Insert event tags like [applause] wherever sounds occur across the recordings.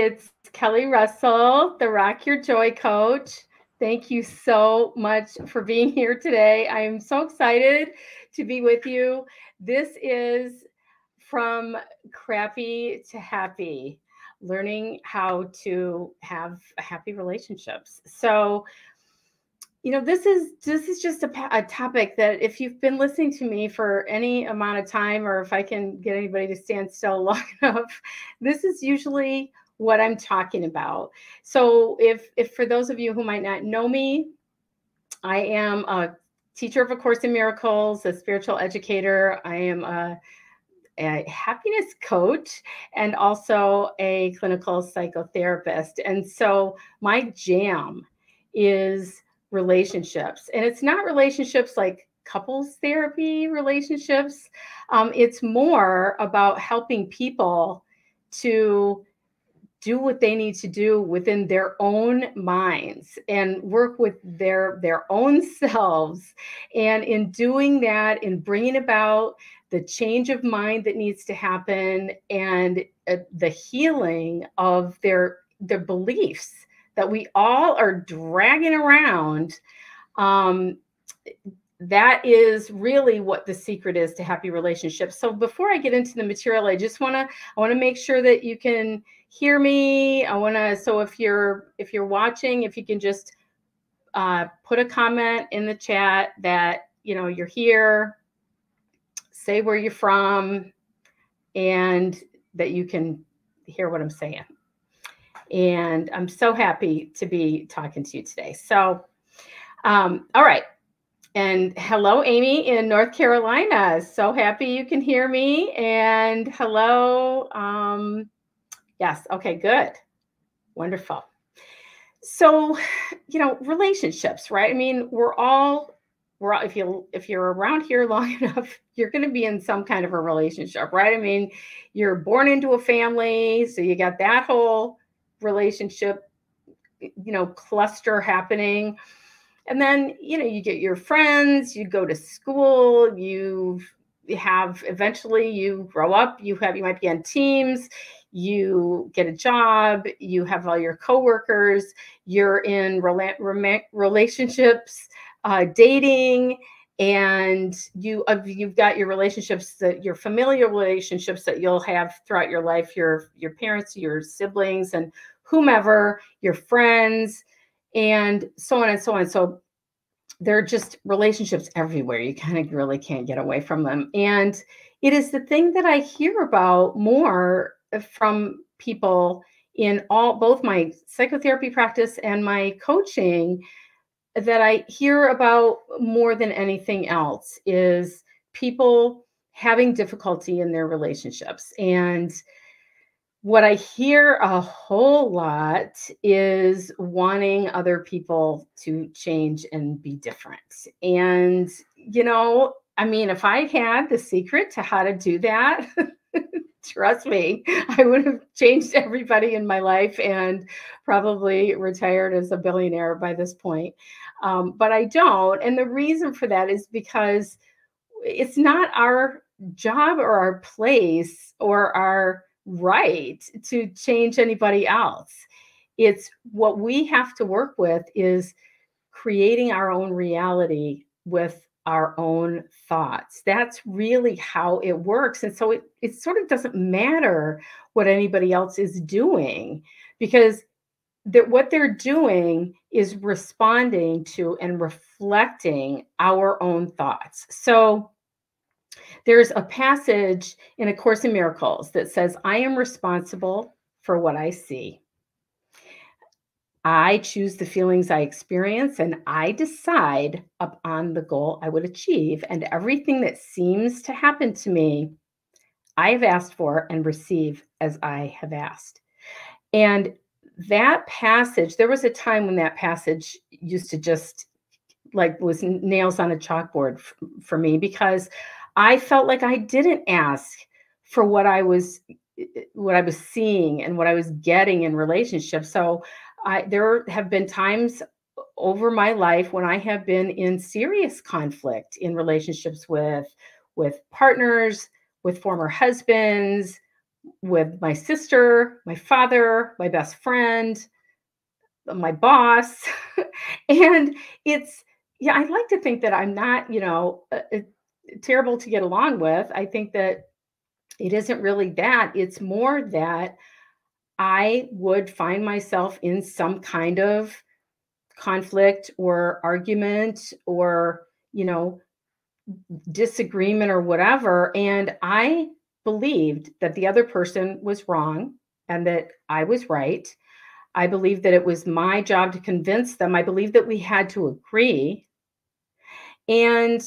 It's Kelly Russell, the Rock Your Joy coach. Thank you so much for being here today. I am so excited to be with you. This is from crappy to happy, learning how to have happy relationships. So, you know this is this is just a, a, topic that if you've been listening to me for any amount of time or if i can get anybody to stand still [laughs] long enough this is usually what i'm talking about so if if for those of you who might not know me i am a teacher of a course in miracles a spiritual educator i am a a happiness coach and also a clinical psychotherapist. And so my jam is relationships. And it's not relationships like couples therapy relationships. Um, it's more about helping people to do what they need to do within their own minds and work with their their own [laughs] selves and in doing that in bringing about the change of mind that needs to happen and uh, the healing of their their beliefs that we all are dragging around, um, that is really what the secret is to happy relationships. So before I get into the material, I just want to I want to make sure that you can hear me. I want to so if you're if you're watching, if you can just uh, put a comment in the chat that you know you're here, say where you're from, and that you can hear what I'm saying. And I'm so happy to be talking to you today. So, um, all right. And hello, Amy in North Carolina. So happy you can hear me. And hello. Um, yes. Okay, good. Wonderful. So, you know, relationships, right? I mean, we're all we're all, if you if you're around here [laughs] long enough, you're going to be in some kind of a relationship, right? I mean, you're born into a family, so you got that whole relationship you know cluster happening and then you know you get your friends you go to school you have eventually you grow up you have you might be on teams you get a job you have all your coworkers you're in rela- relationships uh, dating and you uh, you've got your relationships that your familial relationships that you'll have throughout your life your your parents your siblings and whomever your friends and so on and so on. So they're just relationships everywhere. You kind of really can't get away from them. And it is the thing that i hear about more from people in all both my psychotherapy practice and my coaching that I hear about more than anything else is people having difficulty in their relationships. And what I hear a whole lot is wanting other people to change and be different. And, you know, I mean, if I had the secret to how to do that, [laughs] trust me, [laughs] I would have changed everybody in my life and probably retired as a billionaire by this point. Um, but I don't. And the reason for that is because it's not our job or our place or our right to change anybody else. It's what we have to work with is creating our own reality with our own thoughts. That's really how it works. And so it, it sort of doesn't matter what anybody else is doing because that what they're doing is responding to and reflecting our own thoughts. So there's a passage in A Course in Miracles that says, I am responsible for what I see. I choose the feelings I experience and I decide upon the goal I would achieve. And everything that seems to happen to me, I have asked for and receive as I have asked. And that passage, there was a time when that passage used to just like was nails on a chalkboard f- for me because I felt like I didn't ask for what I was eh, eh, what I was seeing and what I was getting in relationships. So I there have been times over my life when I have been in serious conflict in relationships with with partners, with former husbands, with my sister, my father, my best friend, my boss. [laughs] and it's, yeah, I like to think that I'm not, you know, uh, uh, terrible to get along with. I think that it isn't really that. It's more that I would find myself in some kind of conflict or argument or, you know, disagreement or whatever. And I believed that the other person was wrong and that I was right. I believed that it was my job to convince them. I believed that we had to agree. And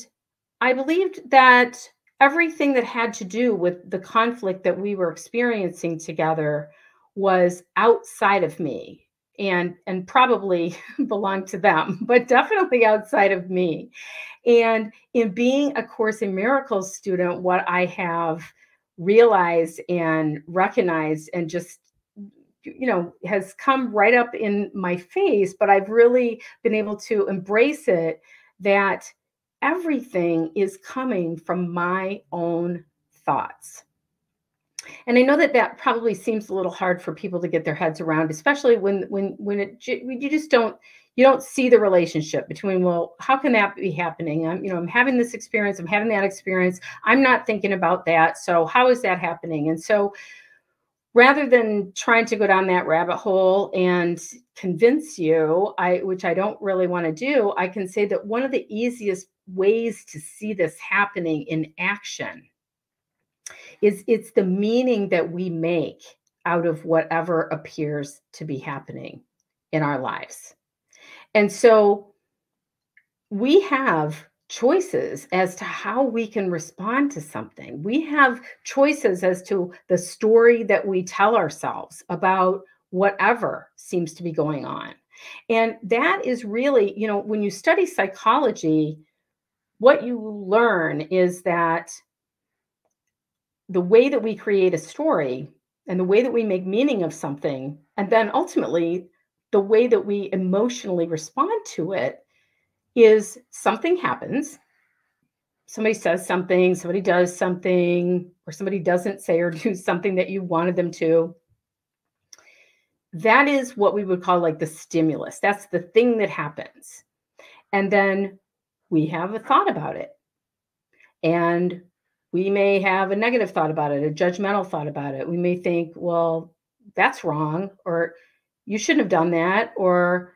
I believed that everything that had to do with the conflict that we were experiencing together was outside of me and and probably [laughs] belonged to them but definitely outside of me and in being a course in miracles student what i have realized and recognized and just you know has come right up in my face but i've really been able to embrace it that everything is coming from my own thoughts. And I know that that probably seems a little hard for people to get their heads around, especially when when when it you just don't you don't see the relationship between well how can that be happening? I'm you know i'm having this experience i'm having that experience i'm not thinking about that so how is that happening? And so rather than trying to go down that rabbit hole and convince you i which i don't really want to do i can say that one of the easiest ways to see this happening in action is it's the meaning that we make out of whatever appears to be happening in our lives. And so we have choices as to how we can respond to something. We have choices as to the story that we tell ourselves about whatever seems to be going on. And that is really, you know, when you study psychology, what you learn is that the way that we create a story and the way that we make meaning of something, and then ultimately the way that we emotionally respond to it is something happens. Somebody says something, somebody does something, or somebody doesn't say or [laughs] do something that you wanted them to. That is what we would call like the stimulus. That's the thing that happens. And then we have a thought about it. And we may have a negative thought about it, a judgmental thought about it. We may think, well, that's wrong, or you shouldn't have done that, or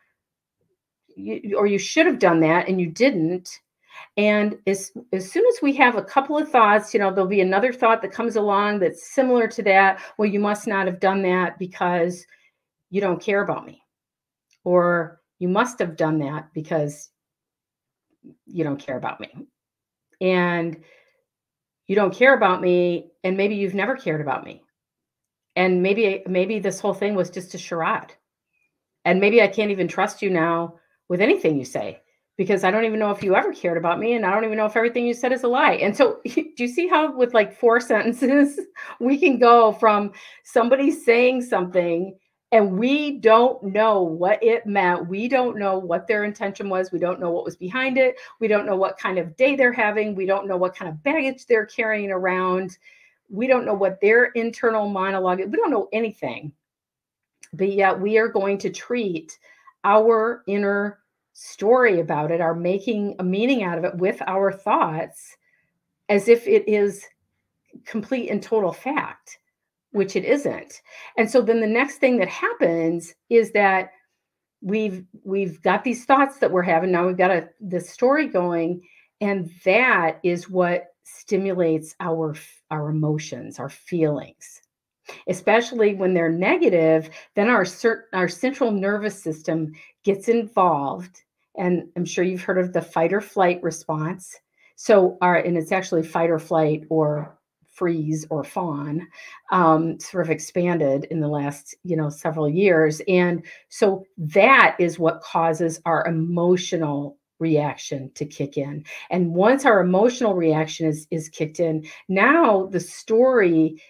you, or you should have done that and you didn't. And as, as soon as we have a couple of thoughts, you know, there'll be another thought that comes along that's similar to that. Well, you must not have done that because you don't care about me. Or you must have done that because you don't care about me. And you don't care about me and maybe you've never cared about me. And maybe maybe this whole thing was just a charade. And maybe I can't even trust you now with anything you say because I don't even know if you ever cared about me and I don't even know if everything you said is a lie. And so [laughs] do you see how with like four [laughs] sentences we can go from somebody saying something and we don't know what it meant. We don't know what their intention was. We don't know what was behind it. We don't know what kind of day they're having. We don't know what kind of baggage they're carrying around. We don't know what their internal monologue. We don't know anything. But yet we are going to treat our inner story about it, our making a meaning out of it with our thoughts as if it is complete and total fact which it isn't. And so then the next thing that happens is that we've we've got these thoughts that we're having. Now we've got a this story going and that is what stimulates our our emotions our feelings. Especially when they're negative then our cert our central nervous system gets involved and i'm sure you've heard of the fight or flight response. So our and it's actually fight or flight or freeze or fawn um, sort of expanded in the last you know several years. And so that is what causes our emotional reaction to kick in. And once our emotional reaction is is kicked in now the story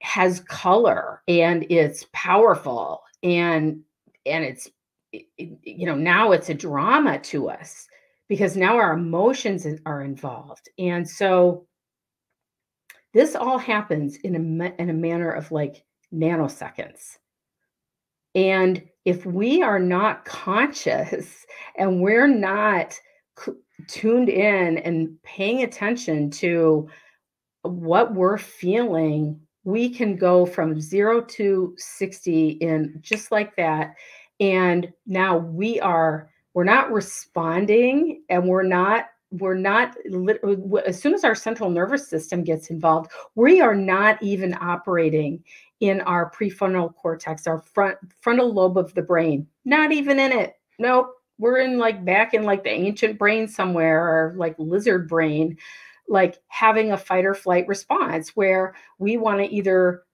has color and it's powerful and and it's you know now it's a drama to us because now our emotions are involved. And so this all happens in a, in a manner of like nanoseconds. And if we are not conscious [laughs] and we're not tuned in and paying attention to what we're feeling, we can go from zero to 60 in just like that. And now we are, we're not responding and we're not we're not as soon as our central nervous system gets involved we are not even operating in our prefrontal cortex our front frontal lobe of the brain. Not even in it. Nope. We're in like back in like the ancient brain somewhere or like lizard brain like having a fight or flight response where we want to either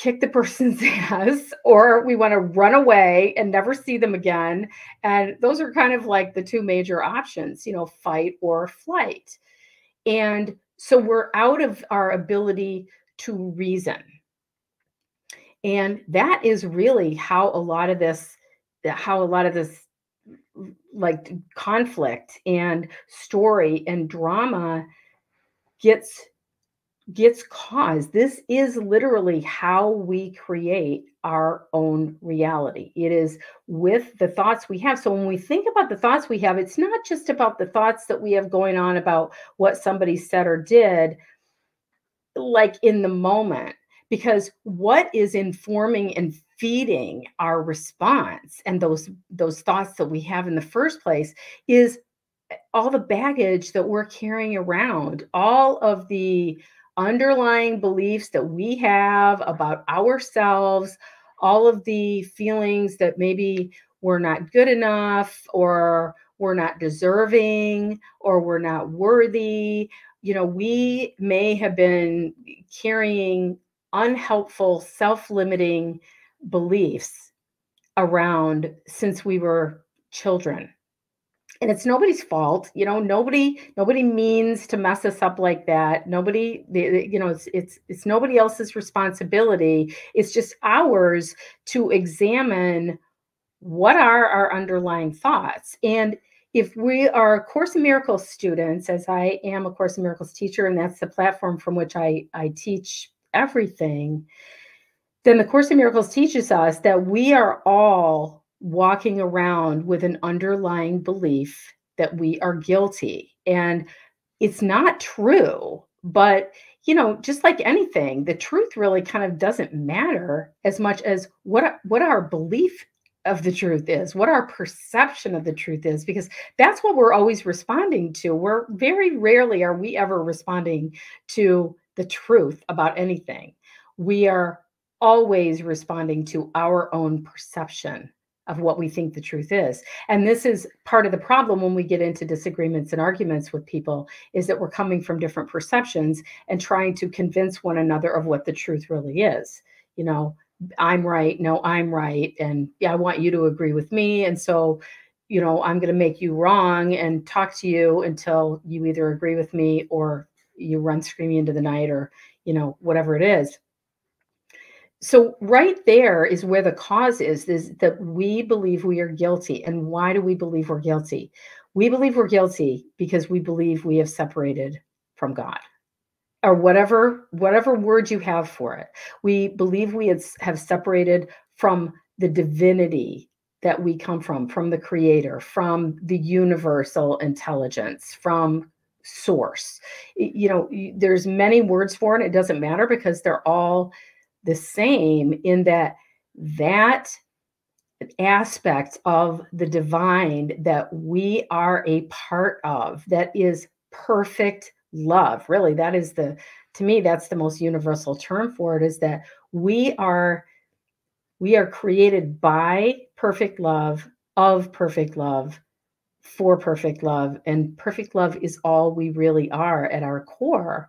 kick the person's [laughs] ass or we want to run away and never see them again. And those are kind of like the two major options you know fight or flight. And so we're out of our ability to reason. And that is really how a lot of this how a lot of this like conflict and story and drama gets gets caused. This is literally how we create our own reality. It is with the thoughts we have. So when we think about the thoughts we have, it's not just about the thoughts that we have going on about what somebody said or did, like in the moment, because what is informing and feeding our response and those those thoughts that we have in the first place is eh, all the baggage that we're carrying around all of the underlying beliefs that we have about ourselves, all of the feelings that maybe we're not good enough or we're not deserving or we're not worthy. You know, we may have been carrying unhelpful, self limiting beliefs around since we were children and it's nobody's fault you know nobody nobody means to mess us up like that. Nobody you know it's it's it's nobody else's responsibility. It's just ours to examine what are our underlying thoughts. And if we are course in miracles students as i am a course in miracles teacher and that's the platform from which i i teach everything then the course in miracles teaches us that we are all walking around with an underlying belief that we are guilty. And it's not true, but you know, just like anything, the truth really kind of doesn't matter as much as what what our belief of the truth is, what our perception of the truth is, because that's what we're always responding to. We're very rarely are we ever responding to the truth about anything. We are always responding to our own perception of what we think the truth is. And this is part of the problem when we get into disagreements and arguments with people is that we're coming from different perceptions and trying to convince one another of what the truth really is. You know, I'm right, no, I'm right, and yeah, I want you to agree with me and so you know, I'm going to make you wrong and talk to you until you either agree with me or you run screaming into the night or, you know, whatever it is so right there is where the cause is is that we believe we are guilty. And why do we believe we're guilty? We believe we're guilty because we believe we have separated from god. Or whatever whatever word you have for it we believe we have separated from the divinity that we come from from the creator from the universal intelligence from source. You know there's many words for it. It doesn't matter because they're all the same in that that aspect of the divine that we are a part of that is perfect love. Really that is the to me that's the most universal term for it is that we are we are created by perfect love of perfect love for perfect love and perfect love is all we really are at our core.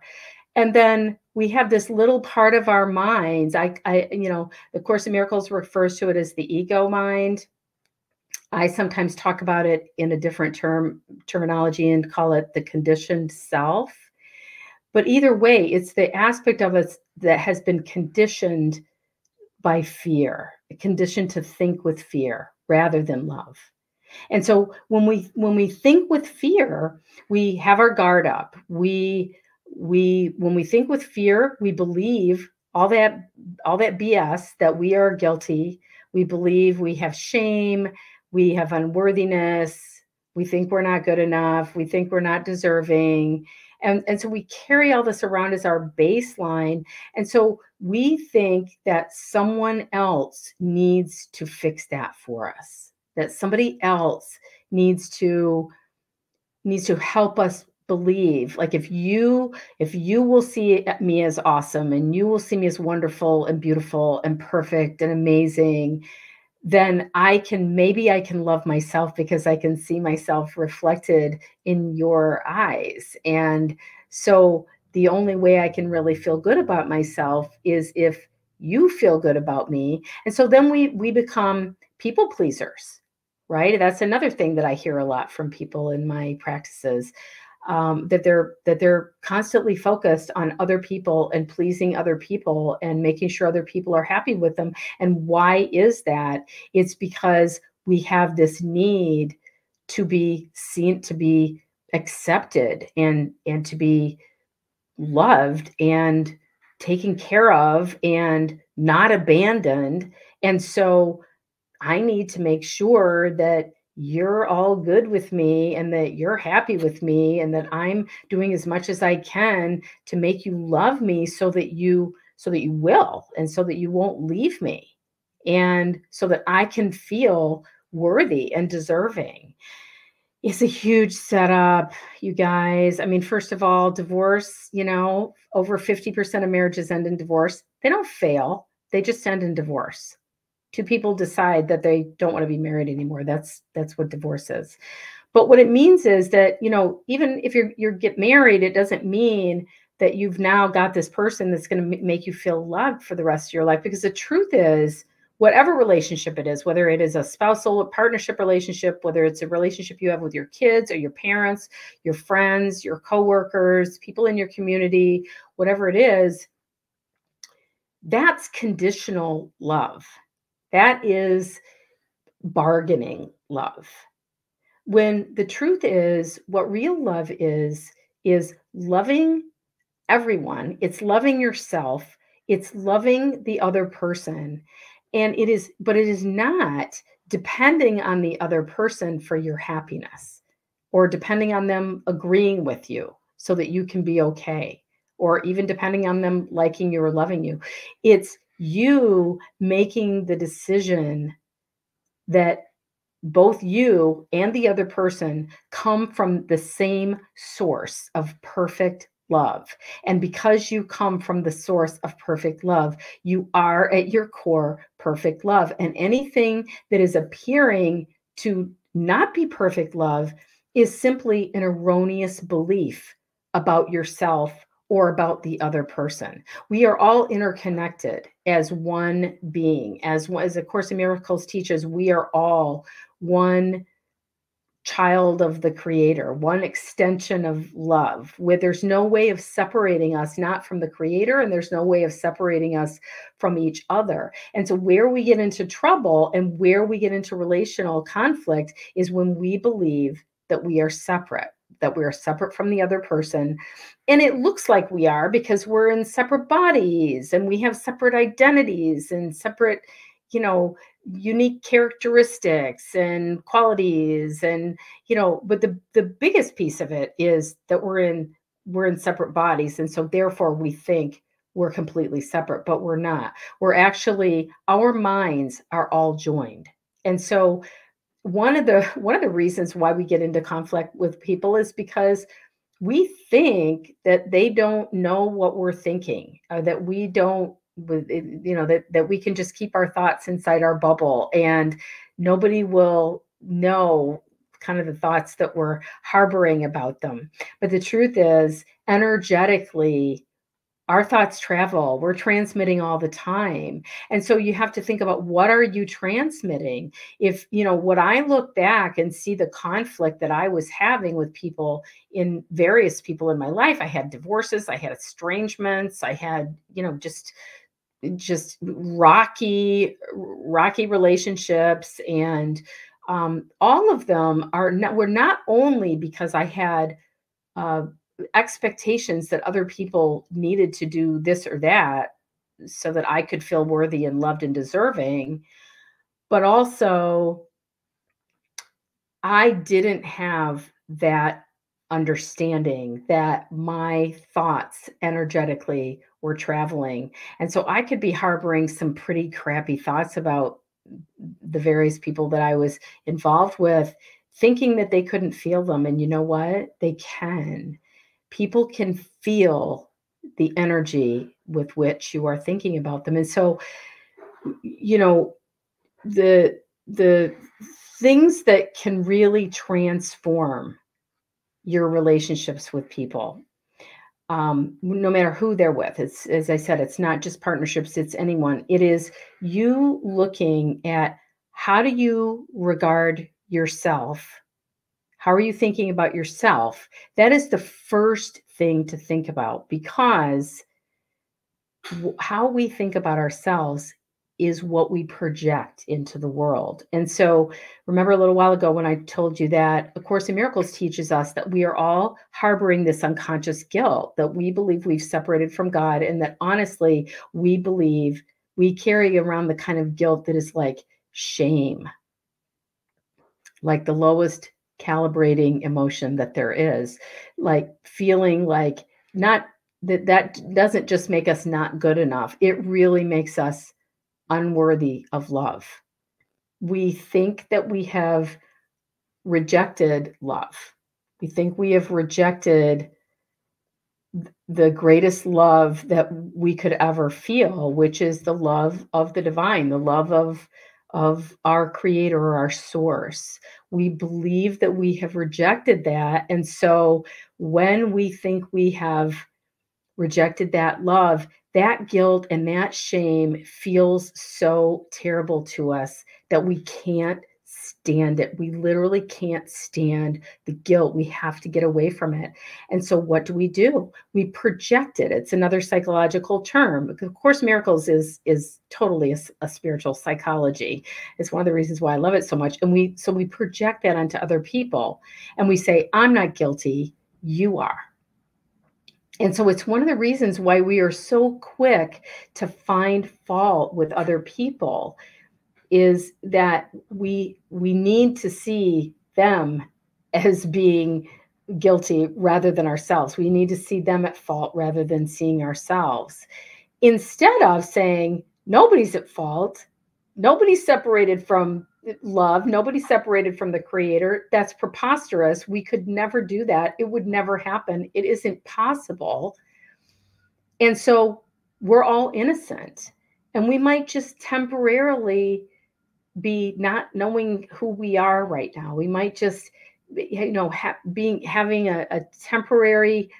And then we have this little part of our minds i i you know the course in miracles refers to it as the ego mind. I sometimes talk about it in a different term terminology and call it the conditioned self. But either way it's the aspect of us that has been conditioned by fear conditioned to think with fear rather than love. And so when we when we think with fear we have our guard up we we when we think with fear we believe all that all that bs that we are guilty. We believe we have shame we have unworthiness we think we're not good enough we think we're not deserving. And, and so we carry all this around as our baseline. And so we think that someone else needs to fix that for us that somebody else needs to needs to help us believe like if you if you will see me as awesome and you will see me as wonderful and beautiful and perfect and amazing then i can maybe i can love myself because i can see myself reflected in your eyes. And so the only way i can really feel good about myself is if you feel good about me. And so then we we become people pleasers right? That's another thing that i hear a lot from people in my practices um, that they're that they're constantly focused on other people and pleasing other people and making sure other people are happy with them. And why is that? It's because we have this need to be seen to be accepted and and to be loved and taken care of and not abandoned. And so i need to make sure that you're all good with me and that you're happy with me and that I'm doing as much as I can to make you love me so that you so that you will and so that you won't leave me and so that I can feel worthy and deserving. It's a huge setup, you guys. I mean, first of all, divorce, you know, over 50% of marriages end in divorce. They don't fail, they just end in divorce two people decide that they don't want to be married anymore. That's that's what divorce is. But what it means is that you know even if you're you get married it doesn't mean that you've now got this person that's going to make you feel loved for the rest of your life because the truth is whatever relationship it is whether it is a spousal partnership relationship whether it's a relationship you have with your kids or your parents your friends your coworkers people in your community whatever it is that's conditional love that is bargaining love. When the truth is, what real love is, is loving everyone, it's loving yourself, it's loving the other person. And it is, but it is not depending on the other person for your happiness or depending on them agreeing with you so that you can be okay or even depending on them liking you or loving you. It's you making the decision that both you and the other person come from the same source of perfect love. And because you come from the source of perfect love, you are at your core perfect love. And anything that is appearing to not be perfect love is simply an erroneous belief about yourself or about the other person. We are all interconnected as one being. As, as A Course in Miracles teaches, we are all one child of the creator, one extension of love, where there's no way of separating us, not from the creator, and there's no way of separating us from each other. And so, where we get into trouble and where we get into relational conflict is when we believe that we are separate that we're separate from the other person. And it looks like we are because we're in separate bodies and we have separate identities and separate, you know, unique characteristics and qualities and you know but the the biggest piece of it is that we're in we're in separate bodies. And so therefore we think we're completely separate but we're not. We're actually our minds are all joined. And so one of the one of the reasons why we get into conflict with people is because we think that they don't know what we're thinking uh, that we don't you know that that we can just keep our thoughts inside our bubble and nobody will know kind of the thoughts that we're harboring about them. But the truth is energetically our thoughts travel we're transmitting all the time and so you have to think about what are you transmitting? If you know what i look back and see the conflict that i was having with people in various people in my life? I had divorces i had estrangements i had you know just just rocky rocky relationships and um, all of them are not were not only because i had uh, expectations that other people needed to do this or that so that I could feel worthy and loved and deserving. But also, I didn't have that understanding that my thoughts energetically were traveling. And so I could be harboring some pretty crappy thoughts about the various people that I was involved with, thinking that they couldn't feel them. And you know what? They can. People can feel the energy with which you are thinking about them. And so, you know, the the things that can really transform your relationships with people um, no matter who they're with it's as i said it's not just partnerships it's anyone it is you looking at how do you regard yourself how are you thinking about yourself that is the first thing to think about because how we think about ourselves is what we project into the world. And so, remember a little while ago when I told you that A Course in Miracles teaches us that we are all harboring this unconscious guilt, that we believe we've separated from God, and that honestly, we believe we carry around the kind of guilt that is like shame, like the lowest calibrating emotion that there is, like feeling like not that that doesn't just make us not good enough it really makes us unworthy of love. We think that we have rejected love. We think we have rejected the greatest love that we could ever feel, which is the love of the divine, the love of, of our creator or our source. We believe that we have rejected that. And so when we think we have rejected that love, that guilt and that shame feels so terrible to us that we can't stand it. We literally can't stand the guilt. We have to get away from it. And so, what do we do? We project it. It's another psychological term. Of course, miracles is is totally a, a spiritual psychology. It's one of the reasons why I love it so much. And we so we project that onto other people, and we say, "I'm not guilty. You are." And so it's one of the reasons why we are so quick to find fault with other people is that we we need to see them as being guilty rather than ourselves. We need to see them at fault rather than seeing ourselves. Instead of saying nobody's at fault, nobody's separated from love. nobody's separated from the creator. That's preposterous. We could never do that. It would never happen. It isn't possible. And so we're all innocent. And we might just temporarily be not knowing who we are right now. We might just, you know, ha- being having a, a temporary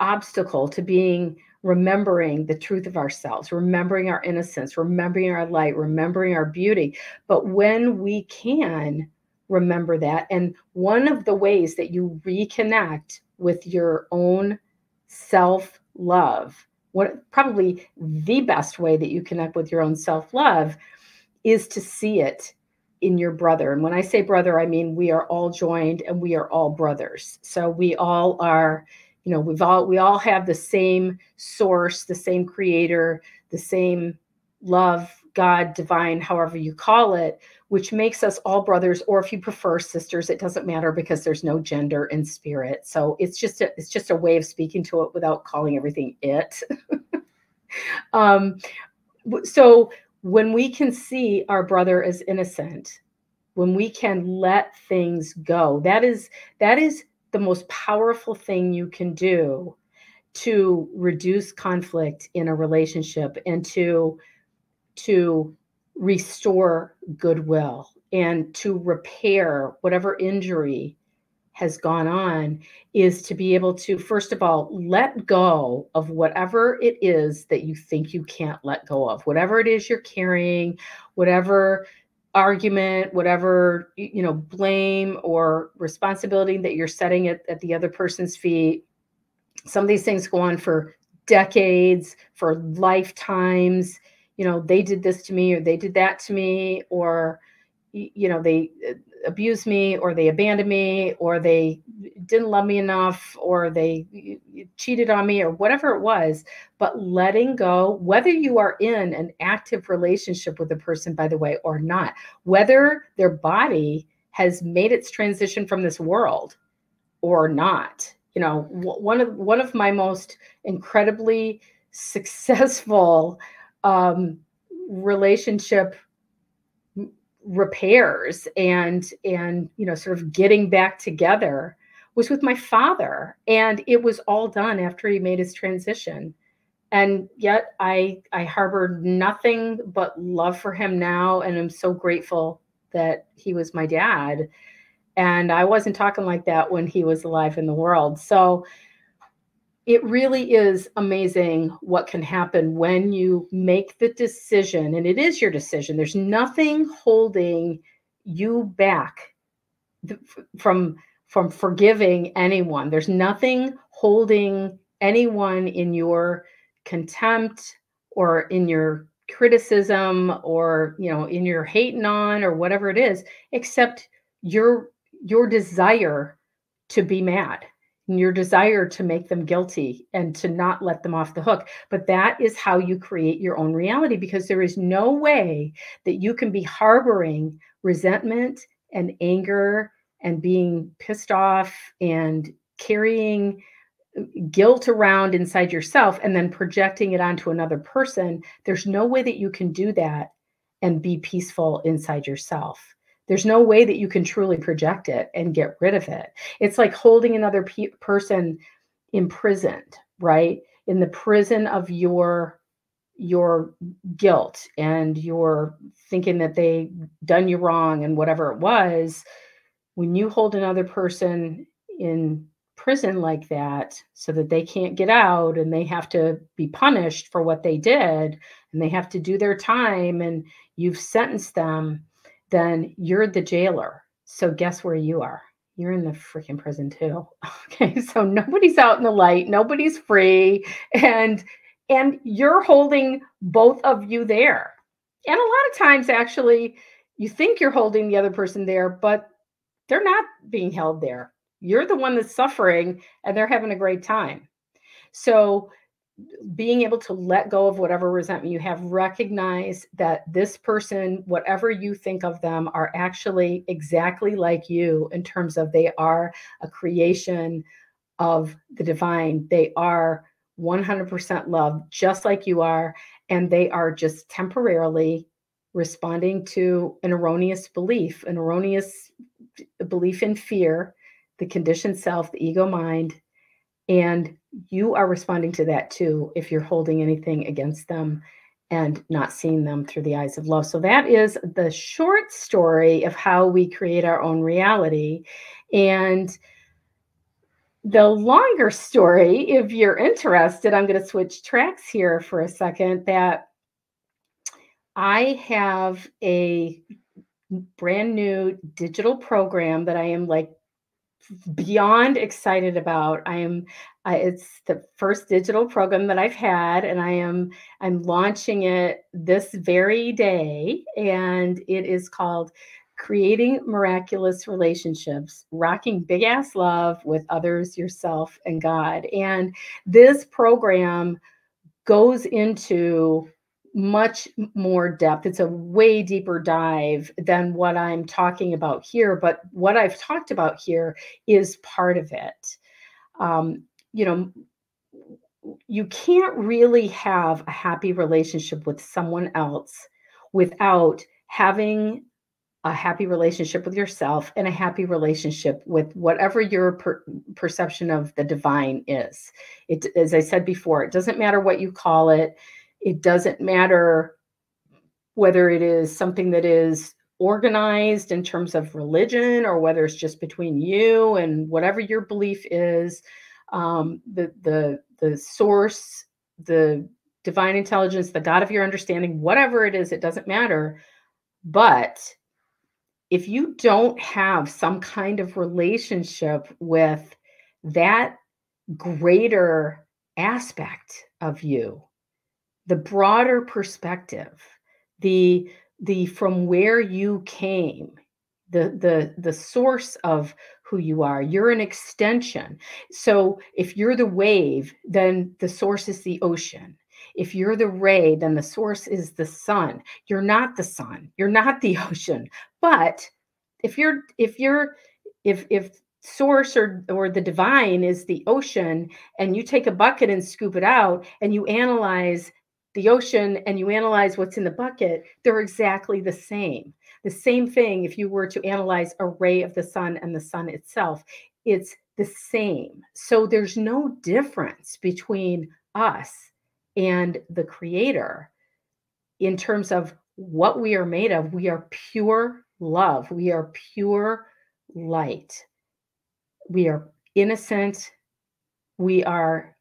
obstacle to being remembering the truth of ourselves, remembering our innocence, remembering our light, remembering our beauty. But when we can remember that, and one of the ways that you reconnect with your own self love, what probably the best way that you connect with your own self love is to see it in your brother. And when I say brother, I mean we are all joined and we are all brothers. So we all are you know we've all we all have the same source the same creator the same love god divine however you call it which makes us all brothers or if you prefer sisters it doesn't matter because there's no gender in spirit so it's just a, it's just a way of speaking to it without calling everything it [laughs] um so when we can see our brother as innocent when we can let things go that is that is the most powerful thing you can do to reduce conflict in a relationship and to to restore goodwill and to repair whatever injury has gone on is to be able to first of all let go of whatever it is that you think you can't let go of whatever it is you're carrying whatever argument, whatever, you know, blame or responsibility that you're setting at, at the other person's feet. Some of these things go on for decades, for lifetimes. You know, they did this to me or they did that to me, or, you know, they, uh, abused me or they abandoned me or they didn't love me enough or they cheated on me or whatever it was. But letting go whether you are in an active relationship with a person by the way or not whether their body has made its transition from this world or not. You know one of one of my most incredibly [laughs] successful um, relationship repairs and and you know sort of getting back together was with my father and it was all done after he made his transition. And yet i i harbored nothing but love for him now and i'm so grateful that he was my dad. And i wasn't talking like that when he was alive in the world. So it really is amazing what can happen when you make the decision and it is your decision. There's nothing holding you back from from forgiving anyone. There's nothing holding anyone in your contempt or in your criticism or you know in your hating on or whatever it is except your your desire to be mad your desire to make them guilty and to not let them off the hook. But that is how you create your own reality because there is no way that you can be harboring resentment and anger and being pissed off and carrying uh, guilt around inside yourself and then projecting it onto another person. There's no way that you can do that and be peaceful inside yourself. There's no way that you can truly project it and get rid of it. It's like holding another pe- person imprisoned, right? In the prison of your your guilt and your thinking that they done you wrong and whatever it was when you hold another person in prison like that so that they can't get out and they have to be punished for what they did and they have to do their time and you've sentenced them then you're the jailer. So guess where you are? You're in the freaking prison too. [laughs] Okay. So nobody's out in the light, nobody's free, and and you're holding both of you there. And a lot of times actually you think you're holding the other person there, but they're not being held there. You're the one that's suffering and they're having a great time. So being able to let go of whatever resentment you have, recognize that this person, whatever you think of them, are actually exactly like you in terms of they are a creation of the divine. They are 100% love, just like you are. And they are just temporarily responding to an erroneous belief, an erroneous belief in fear, the conditioned self, the ego mind. And you are responding to that too if you're holding anything against them and not seeing them through the eyes of love. So that is the short story of how we create our own reality. And the longer story, if you're interested, I'm going to switch tracks here for a second. That I have a brand new digital program that I am like beyond excited about. I am uh, it's the first digital program that I've had and I am I'm launching it this very day and it is called Creating Miraculous Relationships, Rocking Big Ass Love with Others, Yourself and God. And this program goes into much more depth. It's a way deeper dive than what I'm talking about here. But what I've talked about here is part of it. Um, you know, you can't really have a happy relationship with someone else without having a happy relationship with yourself and a happy relationship with whatever your per- perception of the divine is. It, as I said before, it doesn't matter what you call it it doesn't matter whether it is something that is organized in terms of religion or whether it's just between you and whatever your belief is. Um, the the the source, the divine intelligence, the God of your understanding, whatever it is, it doesn't matter. But if you don't have some kind of relationship with that greater aspect of you, the broader perspective, the the from where you came, the the the source of who you are. You're an extension. So if you're the wave then the source is the ocean. If you're the ray then the source is the sun. You're not the sun. You're not the [laughs] ocean. But if you're if you're if if source or or the divine is the ocean and you take a bucket and scoop it out and you analyze the ocean and you analyze what's in the bucket they're exactly the same. The same thing if you were to analyze a ray of the sun and the sun itself it's the same. So there's no difference between us and the creator in terms of what we are made of. We are pure love. We are pure light. We are innocent, we are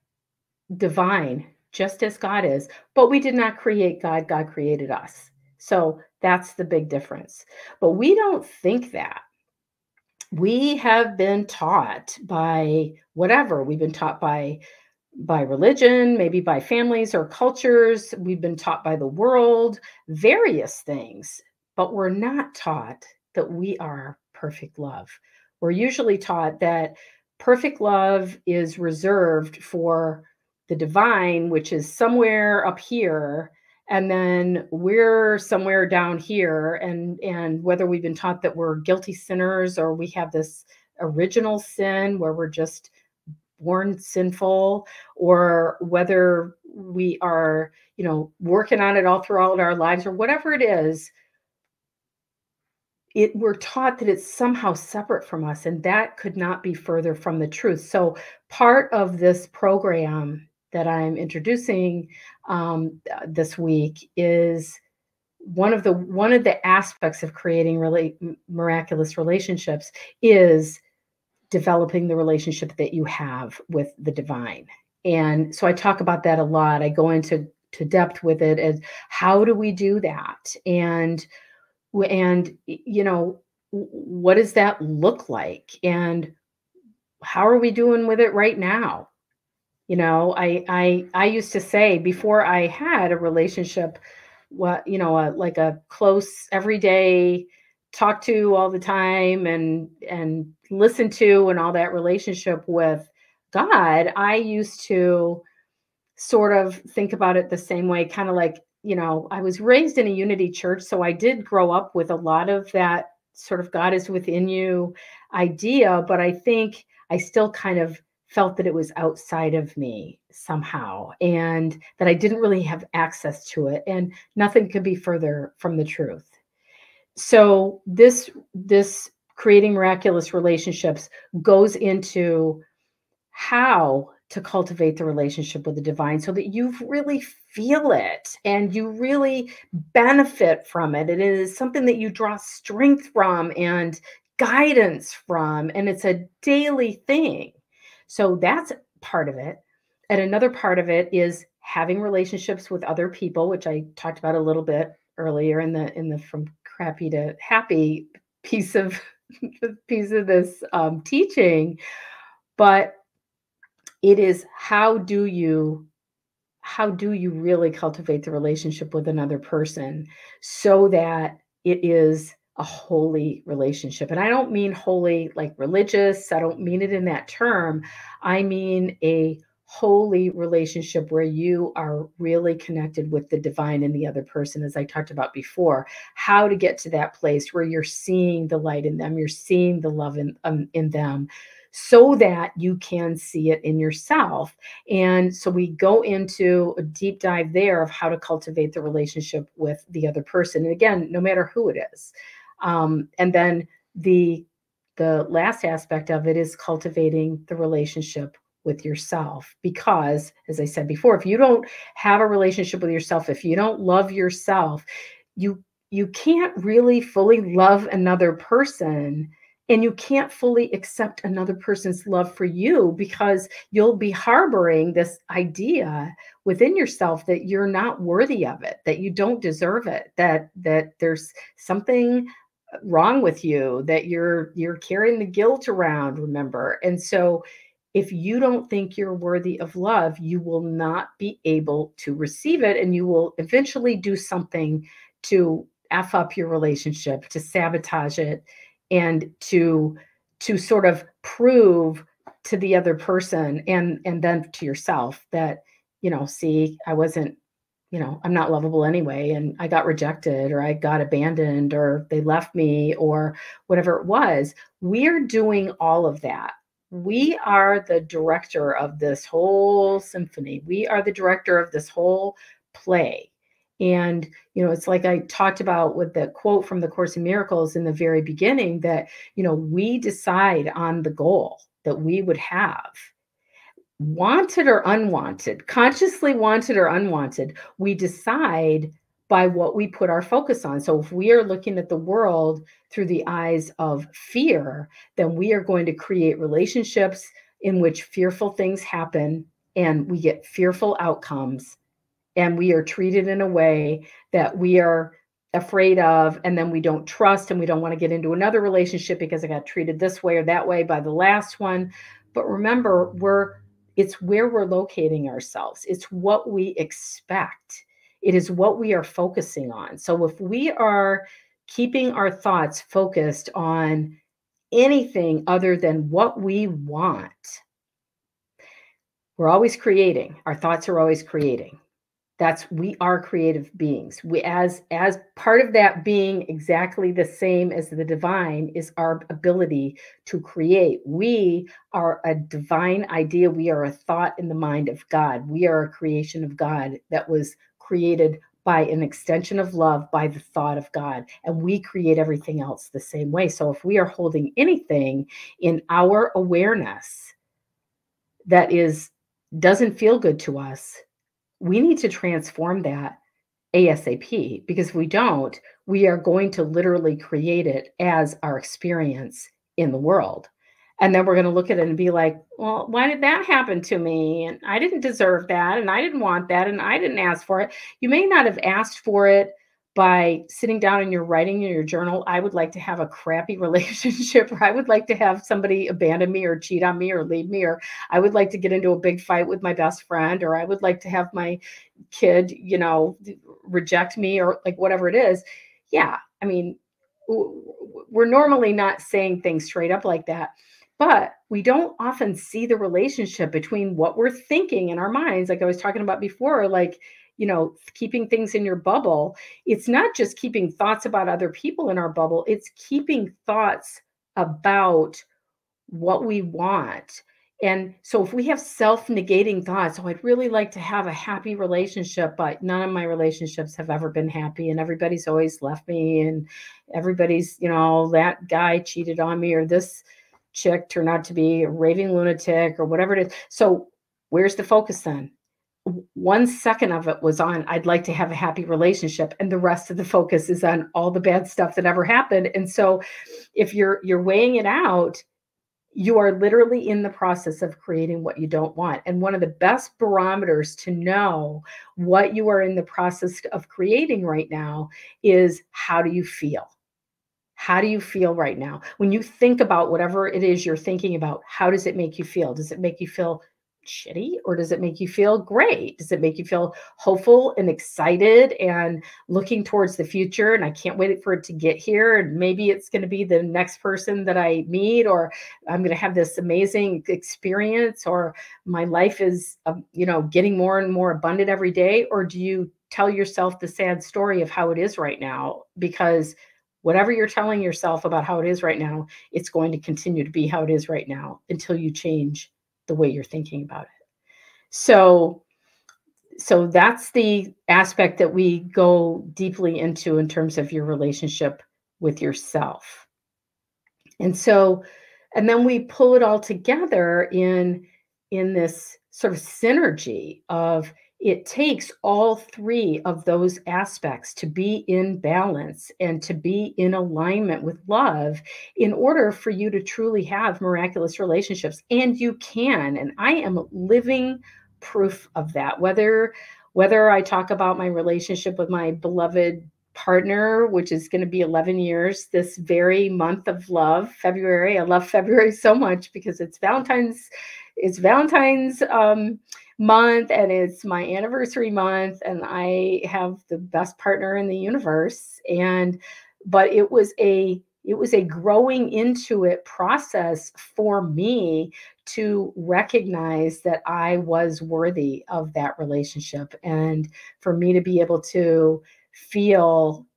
divine, just as God is, but we did not create God, God created us. So that's the big difference. But we don't think that. We have been taught by whatever, we've been taught by by religion, maybe by families or cultures, we've been taught by the world, various things, but we're not taught that we are perfect love we're usually taught that perfect love is reserved for the divine, which is somewhere up here, and then we're somewhere down here. And and whether we've been taught that we're guilty sinners or we have this original sin where we're just born sinful, or whether we are, you know, working on it all throughout our lives, or whatever it is, it we're taught that it's somehow separate from us and that could not be further from the truth so part of this program that i'm introducing um, this week is one of the one of the aspects of creating really miraculous relationships is developing the relationship that you have with the divine. And so i talk about that a lot. I go into to depth with it as how do we do that? And and you know what does that look like? And how are we doing with it right now you know i i i used to say before i had a relationship what you know a, like a close everyday talk to all the time and and listen to and all that relationship with god i used to sort of think about it the same way kind of like you know, I was raised in a unity church, so I did grow up with a lot of that sort of God is within you idea, but I think I still kind of felt that it was outside of me somehow and that I didn't really have access to it and nothing could be further from the truth. So this this creating miraculous relationships goes into how to cultivate the relationship with the divine so that you really feel it and you really benefit from it. It is something that you draw strength from and guidance from, and it's a daily thing. So that's part of it. And another part of it is having relationships with other people, which I talked about a little bit earlier in the in the from crappy to happy piece of [laughs] piece of this um, teaching. But it is how do you how do you really cultivate the relationship with another person so that it is a holy relationship and i don't mean holy like religious i don't mean it in that term i mean a holy relationship where you are really connected with the divine in the other person as i talked about before how to get to that place where you're seeing the light in them you're seeing the love in, um, in them so that you can see it in yourself. And so we go into a deep dive there of how to cultivate the relationship with the other person. And again, no matter who it is. Um, and then the the last aspect of it is cultivating the relationship with yourself. Because as i said before if you don't have a relationship with yourself if you don't love yourself you you can't really fully love another person and you can't fully accept another person's love for you because you'll be harboring this idea within yourself that you're not worthy of it that you don't deserve it that that there's something wrong with you that you're you're carrying the guilt around remember? And so if you don't think you're worthy of love you will not be able to receive it and you will eventually do something to f up your relationship to sabotage it and to to sort of prove to the other person and and then to yourself that you know see i wasn't you know i'm not lovable anyway and i got rejected or i got abandoned or they left me or whatever it was we're doing all of that. We are the director of this whole symphony. We are the director of this whole play. And, you know, it's like I talked about with the quote from the Course in Miracles in the very beginning that, you know, we decide on the goal that we would have. Wanted or unwanted, consciously wanted or unwanted, we decide by what we put our focus on. So if we are looking at the world through the eyes of fear, then we are going to create relationships in which fearful things happen and we get fearful outcomes and we are treated in a way that we are afraid of and then we don't trust and we don't want to get into another relationship because I got treated this way or that way by the last one but remember we're it's where we're locating ourselves. It's what we expect. It is what we are focusing on. So if we are keeping our thoughts focused on anything other than what we want we're always creating. Our thoughts are always creating that's we are creative beings. We as as part of that being exactly the same as the divine is our ability to create. We are a divine idea. We are a thought in the mind of god. We are a creation of god that was created by an extension of love by the thought of god and we create everything else the same way. So if we are holding anything in our awareness that is doesn't feel good to us we need to transform that ASAP because if we don't, we are going to literally create it as our experience in the world. And then we're going to look at it and be like, well, why did that happen to me? And I didn't deserve that. And I didn't want that. And I didn't ask for it. You may not have asked for it by sitting down and you're writing in your journal, I would like to have a crappy [laughs] relationship, or I would like to have somebody abandon me or cheat on me or leave me, or I would like to get into a big fight with my best friend, or I would like to have my kid, you know, reject me or like whatever it is. Yeah. I mean, we're normally not saying things straight up like that but we don't often see the relationship between what we're thinking in our minds like i was talking about before like you know keeping things in your bubble it's not just keeping thoughts about other people in our bubble it's keeping thoughts about what we want. And so if we have self-negating thoughts oh i'd really like to have a happy relationship but none of my relationships have ever been happy and everybody's always left me and everybody's you know that guy cheated on me or this chick turned out to be a raving lunatic or whatever it is. So where's the focus then one second of it was on i'd like to have a happy relationship and the rest of the focus is on all the bad stuff that ever happened. And so if you're you're weighing it out you are literally in the process of creating what you don't want. And one of the best barometers to know what you are in the process of creating right now is how do you feel? How do you feel right now? When you think about whatever it is you're thinking about how does it make you feel? Does it make you feel shitty or does it make you feel great? Does it make you feel hopeful and excited and looking towards the future? And I can't wait for it to get here. And maybe it's going to be the next person that I meet, or I'm going to have this amazing experience, or my life is, um, you know, getting more and more abundant every day. Or do you tell yourself the sad story of how it is right now? Because whatever you're telling yourself about how it is right now, it's going to continue to be how it is right now until you change the way you're thinking about it. So so that's the aspect that we go deeply into in terms of your relationship with yourself. And so and then we pull it all together in in this sort of synergy of it takes all three of those aspects to be in balance and to be in alignment with love in order for you to truly have miraculous relationships. And you can and i am living proof of that. Whether whether i talk about my relationship with my beloved partner which is going to be 11 years this very month of love february. I love february so much because it's valentine's it's valentine's um month and it's my anniversary month and I have the best partner in the universe. And but it was a it was a growing into it process for me to recognize that I was worthy of that relationship. And for me to be able to feel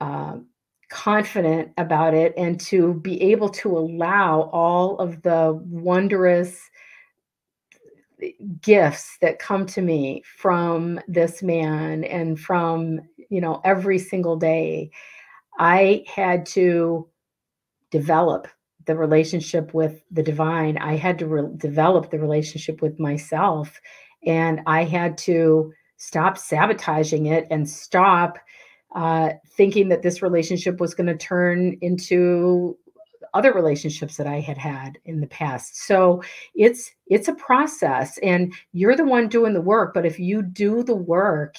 uh, confident about it and to be able to allow all of the wondrous gifts that come to me from this man and from you know every single day i had to develop the relationship with the divine. I had to re- develop the relationship with myself and i had to stop sabotaging it and stop uh, thinking that this relationship was going to turn into other relationships that I had had in the past. So it's it's a process and you're the one doing the work, but if you do the work,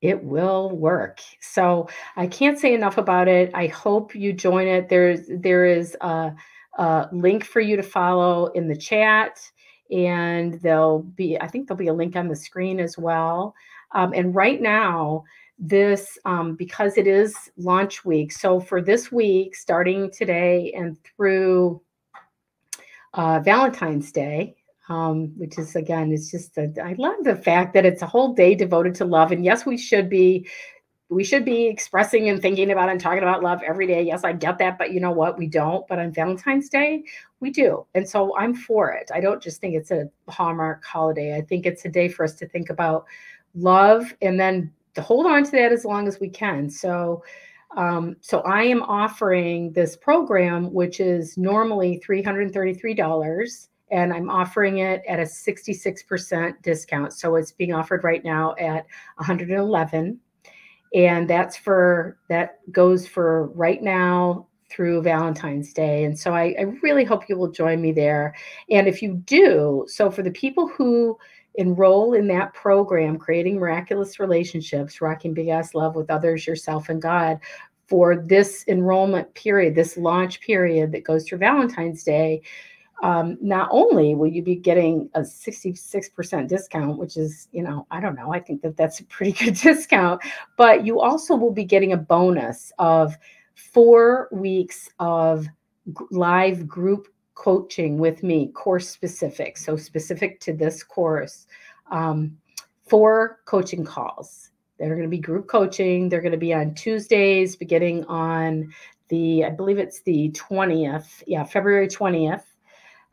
it will work. So I can't say enough about it. I hope you join it. There's there is a, a link for you to follow in the chat and there'll be I think there'll be a link on the screen as well. Um, and right now, this um, because it is launch week. So for this week, starting today and through uh, Valentine's Day, um, which is again, it's just a, I love the fact that it's a whole day devoted to love. And yes, we should be we should be expressing and thinking about and talking about love every day. Yes, I get that, but you know what? We don't. But on Valentine's Day, we do. And so I'm for it. I don't just think it's a Hallmark holiday. I think it's a day for us to think about love and then to hold on to that as long as we can. So, um, so I am offering this program, which is normally $333, and I'm offering it at a 66% discount. So it's being offered right now at 111 and that's for that goes for right now through Valentine's Day. And so I, I, really hope you will join me there. And if you do, so for the people who enroll in that program, Creating Miraculous Relationships, Rocking Big Ass Love with Others, Yourself, and God, for this enrollment period, this launch period that goes through Valentine's Day, um, not only will you be getting a 66% discount, which is, you know, I don't know, I think that that's a pretty [laughs] good discount, but you also will be getting a bonus of four weeks of live group coaching with me, course specific, so specific to this course, um, four coaching calls. They're going to be group coaching. They're going to be on Tuesdays, beginning on the, I believe it's the 20th, yeah, February 20th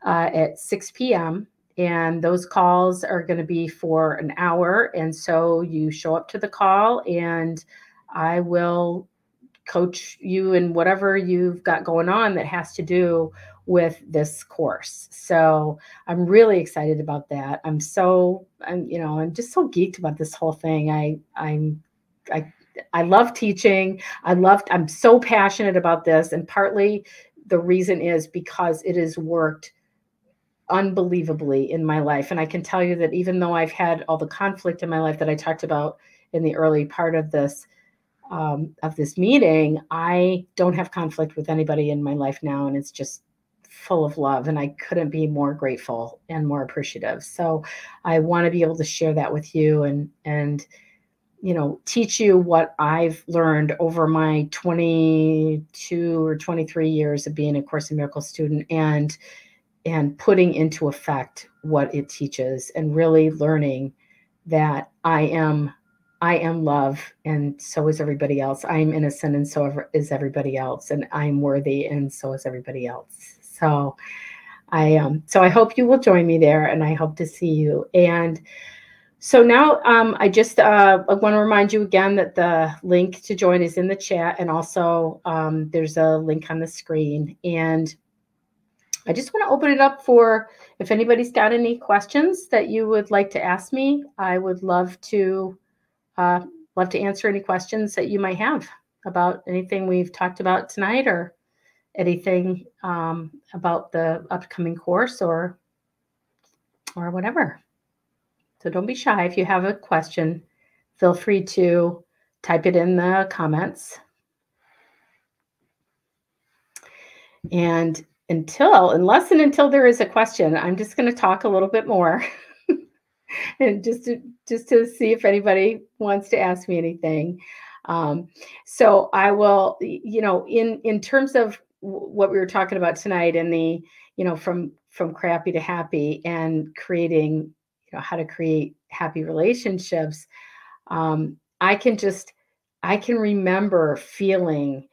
uh, at 6 p.m. And those calls are going to be for an hour. And so you show up to the call, and I will coach you in whatever you've got going on that has to do with this course. So I'm really excited about that. I'm so I'm you know I'm just so geeked about this whole thing. I I'm I I love teaching. I love I'm so passionate about this and partly the reason is because it has worked unbelievably in my life and I can tell you that even though I've had all the conflict in my life that I talked about in the early part of this um, of this meeting, I don't have conflict with anybody in my life now, and it's just full of love and I couldn't be more grateful and more appreciative. So I want to be able to share that with you and and you know teach you what I've learned over my 22 or 23 years of being a course in miracles student and and putting into effect what it teaches and really learning that I am I am love and so is everybody else. I'm innocent and so is everybody else and I'm worthy and so is everybody else. So I um so I hope you will join me there and I hope to see you. And so now um, I just uh, I want to remind you again that the link to join is in the chat and also um, there's a link on the screen. And I just want to open it up for if anybody's got any questions that you would like to ask me. I would love to uh, love to answer any questions that you might have about anything we've talked about tonight or anything um, about the upcoming course or or whatever. So don't be shy. If you have a question, feel free to type it in the comments. And until, unless and until there is a question, I'm just going to talk a little bit more. [laughs] and just to just to see if anybody wants to ask me anything. Um, so I will, you know, in in terms of what we were talking about tonight, and the, you know, from from crappy to happy, and creating, you know, how to create happy relationships. Um, I can just, I can remember feeling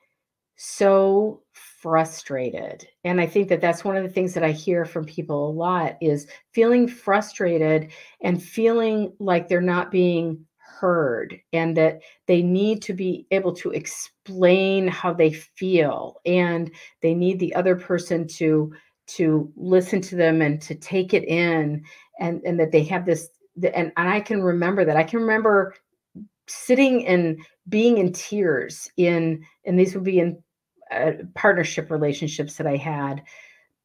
so frustrated. And i think that that's one of the things that i hear from people a lot is feeling frustrated and feeling like they're not being heard and that they need to be able to explain how they feel and they need the other person to to listen to them and to take it in and and that they have this and, and i can remember that. I can remember sitting and being in tears in and these would be in uh, partnership relationships that I had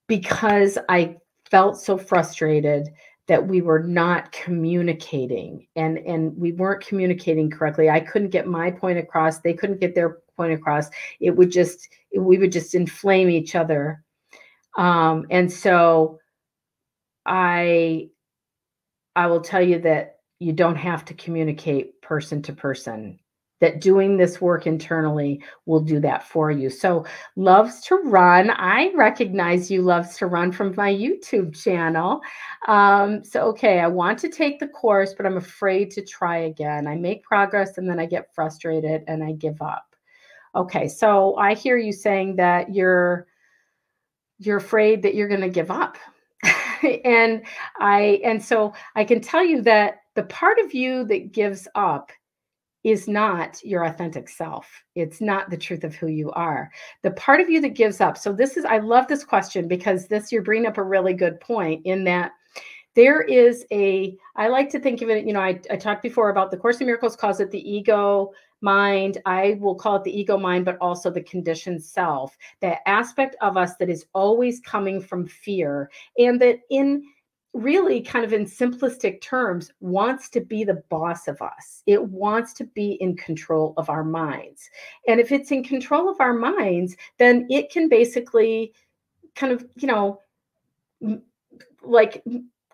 because I felt so frustrated that we were not communicating and and we weren't communicating correctly. I couldn't get my point across. They couldn't get their point across. It would just we would just inflame each other. Um, and so i i will tell you that you don't have to communicate person to person that doing this work internally will do that for you. So, loves to run. I recognize you loves to run from my YouTube channel. Um, so, okay, I want to take the course, but I'm afraid to try again. I make progress and then I get frustrated and I give up. Okay, so I hear you saying that you're you're afraid that you're going to give up. [laughs] and I and so I can tell you that the part of you that gives up is not your authentic self. It's not the truth of who you are. The part of you that gives up. So, this is, I love this question because this, you're bringing up a really good point in that there is a, I like to think of it, you know, I, I talked before about the Course in Miracles calls it the ego mind. I will call it the ego mind, but also the conditioned self, that aspect of us that is always coming from fear. And that in, really kind of in simplistic terms wants to be the boss of us. It wants to be in control of our minds. And if it's in control of our minds then it can basically kind of you know like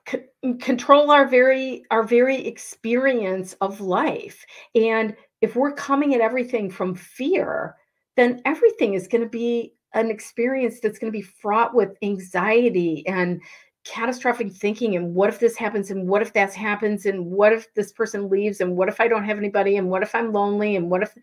c- control our very our very experience of life. And if we're coming at everything from fear then everything is going to be an experience that's going to be fraught with anxiety and catastrophic thinking and what if this happens and what if that happens and what if this person leaves and what if I don't have anybody and what if I'm lonely and what if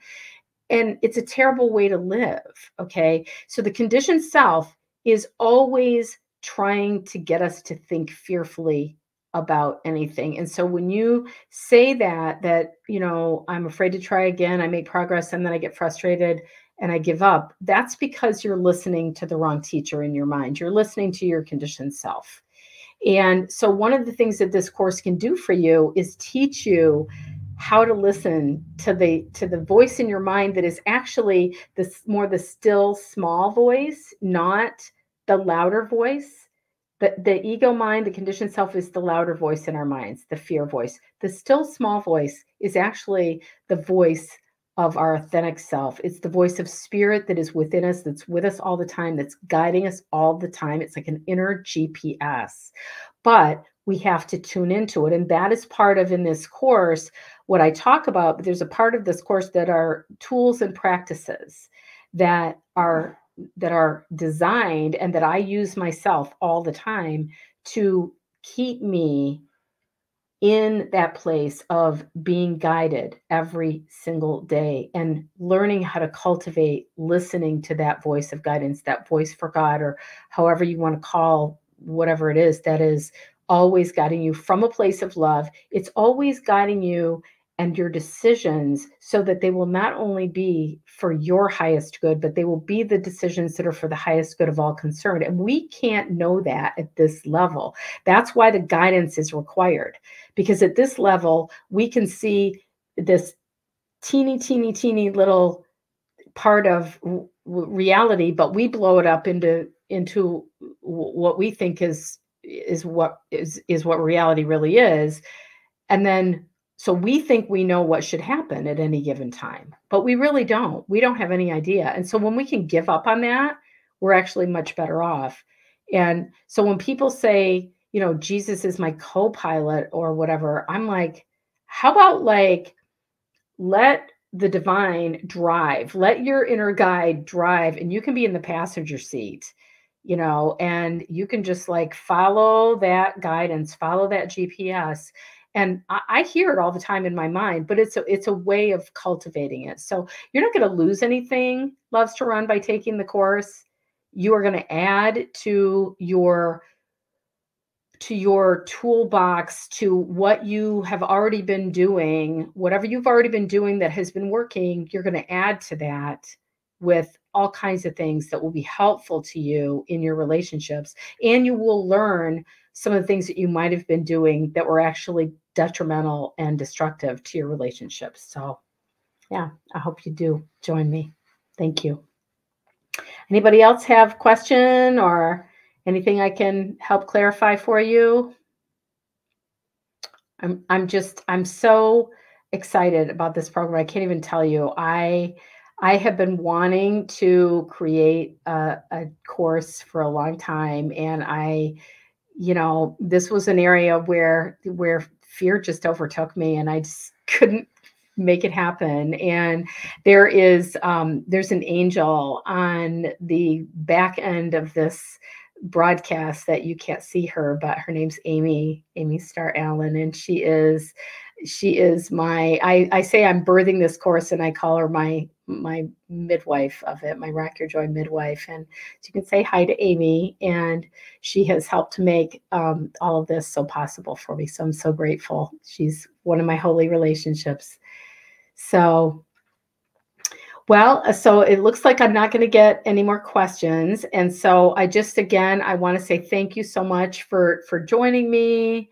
and it's a terrible way to live okay? So the conditioned self is always trying to get us to think fearfully about anything. And so when you say that that you know i'm afraid to try again i make progress and then i get frustrated and i give up that's because you're listening to the wrong teacher in your mind. You're listening to your conditioned self and so, one of the things that this course can do for you is teach you how to listen to the to the voice in your mind that is actually this more the still small voice not the louder voice. The, the ego mind the conditioned self is the louder voice in our minds the fear voice. The still small voice is actually the voice of our authentic self. It's the voice of spirit that is within us, that's with us all the time, that's guiding us all the time. It's like an inner GPS. But we have to tune into it. And that is part of in this course what I talk about. But there's a part of this course that are tools and practices that are that are designed and that I use myself all the time to keep me in that place of being guided every single day and learning how to cultivate listening to that voice of guidance, that voice for God, or however you want to call whatever it is that is always guiding you from a place of love. It's always guiding you and your decisions so that they will not only be for your highest good, but they will be the decisions that are for the highest good of all concerned. And we can't know that at this level. That's why the guidance is required, because at this level, we can see this teeny, teeny, teeny little part of reality, but we blow it up into into what we think is is what is is what reality really is and then so we think we know what should happen at any given time, but we really don't. We don't have any idea. And so when we can give up on that, we're actually much better off. And so when people say, you know, Jesus is my co pilot or whatever, I'm like, how about like, let the divine drive. Let your inner guide drive, and you can be in the passenger seat, you know, and you can just like follow that guidance, follow that GPS. And I, I hear it all the time in my mind, but it's a it's a way of cultivating it. So you're not going to lose anything, loves to run by taking the course. You are going to add to your to your toolbox to what you have already been doing, whatever you've already been doing that has been working, you're going to add to that with all kinds of things that will be helpful to you in your relationships. And you will learn some of the things that you might have been doing that were actually detrimental and destructive to your relationships. So, yeah, I hope you do join me. Thank you. Anybody else have question or Anything I can help clarify for you? I'm I'm just I'm so excited about this program. I can't even tell you. I I have been wanting to create a, a course for a long time, and I, you know, this was an area where where fear just overtook me, and I just [laughs] couldn't make it happen. And there is um, there's an angel on the back end of this broadcast that you can't see her, but her name's Amy, Amy Star Allen, and she is she is my I, I say I'm birthing this course and I call her my my midwife of it, my Rock Your Joy midwife. And so you can say hi to Amy. And she has helped to make um, all of this so possible for me. So I'm so grateful. She's one of my holy relationships. So well, uh, so it looks like I'm not going to get any more questions. And so I just again I want to say thank you so much for for joining me.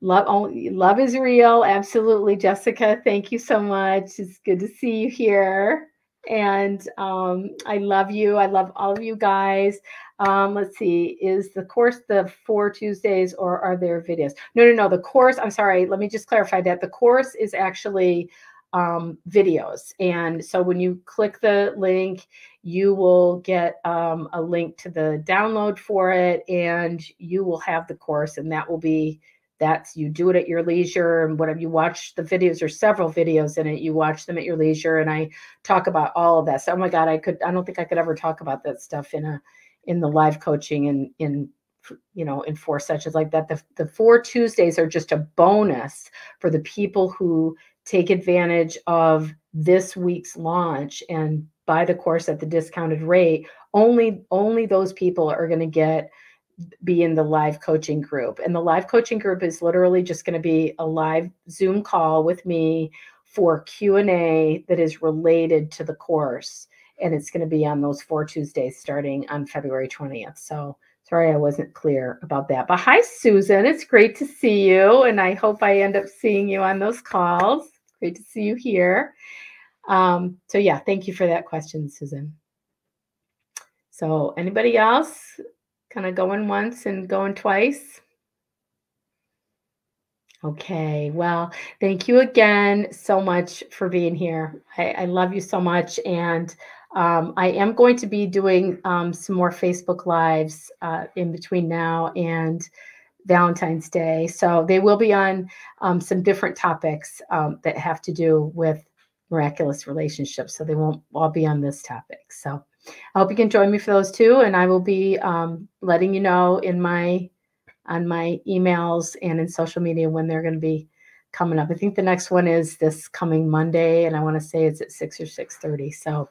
Love love is real. Absolutely, Jessica. Thank you so much. It's good to see you here. And um, I love you. I love all of you guys. Um, let's see, is the course the four Tuesdays or are there videos? No, no, no. The course, I'm sorry, let me just clarify that. The course is actually um, videos. And so when you click the link, you will get um, a link to the download for it, and you will have the course, and that will be that's you do it at your leisure and whatever you watch the videos or several videos in it you watch them at your leisure and i talk about all of this so oh my god i could i don't think i could ever talk about that stuff in a in the live coaching and in you know in four sessions like that. The, the four tuesdays are just a bonus for the people who take advantage of this week's launch and buy the course at the discounted rate. Only only those people are going to get be in the live coaching group. And the live coaching group is literally just going to be a live zoom call with me for q&a that is related to the course. And it's going to be on those four tuesdays starting on february 20th so sorry i wasn't clear about that. But hi susan. It's great to see you and i hope i end up seeing you on those calls. Great to see you here. Um, so yeah, thank you for that question, Susan. So anybody else kind of going once and going twice? Okay, well, thank you again so much for being here. I, I love you so much. And um, I am going to be doing um, some more Facebook Lives uh, in between now and Valentine's Day. So they will be on um, some different topics um, that have to do with miraculous relationships. So they won't all be on this topic. So I hope you can join me for those too. And I will be um, letting you know in my on my emails and in social media when they're going to be coming up. I think the next one is this coming Monday, and I want to say it's at six or six thirty. So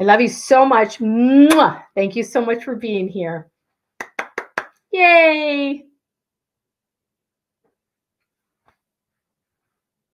I love you so much. Mwah! Thank you so much for being here. Yay!